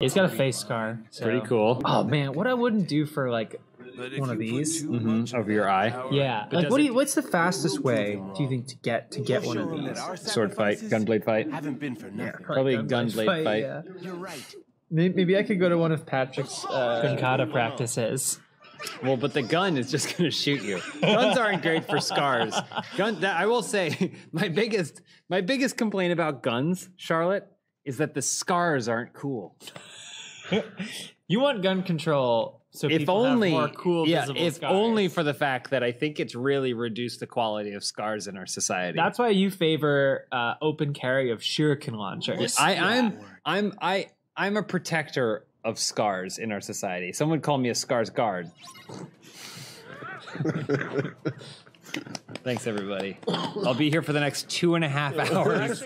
He's got a face scar. so- Pretty cool. Oh man, what I wouldn't do for like one of these. too Mhm, over your eye. Yeah, But like what do you, what's the fastest way do you think to get to get one of Show 'em that these? Sword fight, sacrifices gunblade fight. Haven't been for nothing. Probably gunblade fight. yeah. You're right. Maybe I could go to one of Patrick's uh, Gunkata practices. Well, but the gun is just going to shoot you. Guns aren't great for scars. Gun. That, I will say, my biggest my biggest complaint about guns, Charlotte, is that the scars aren't cool. You want gun control so if people only, have more cool yeah, visible if scars. only for the fact that I think it's really reduced the quality of scars in our society. That's why you favor uh, open carry of shuriken launchers. I, I'm I'm I I'm a protector of scars in our society. Someone called me a scars guard. Thanks, everybody. I'll be here for the next two and a half hours.